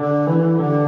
Thank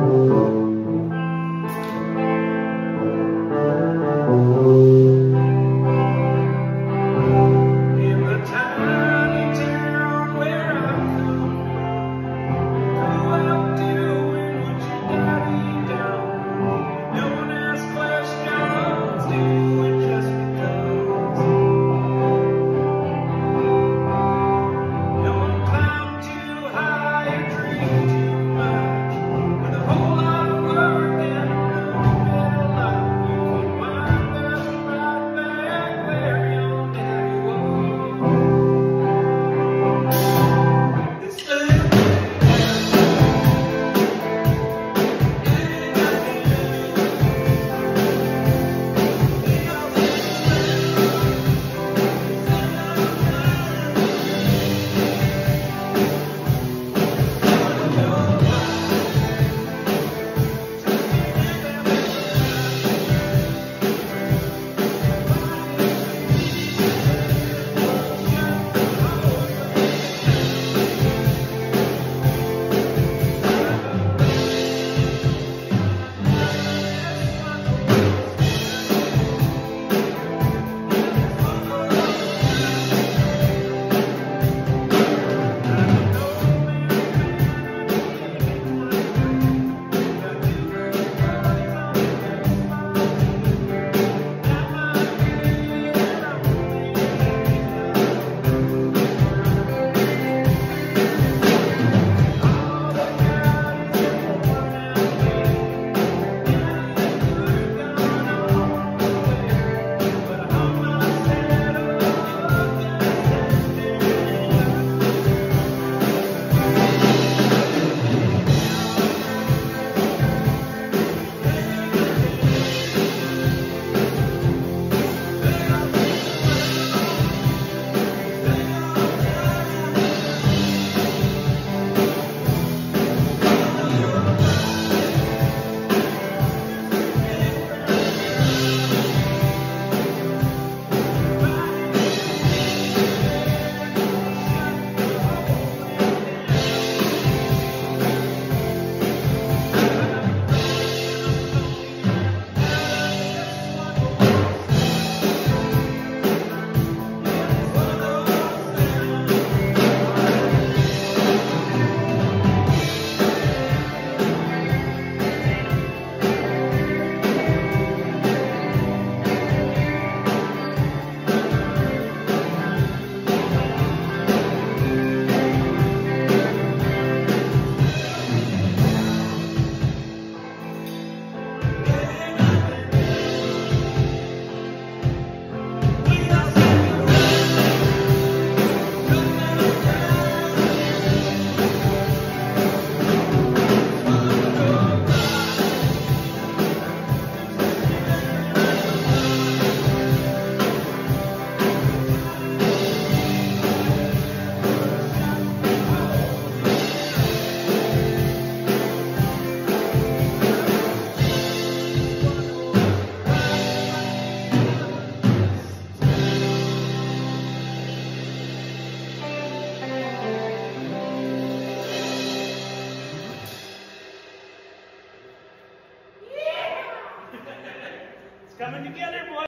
coming together, get boy.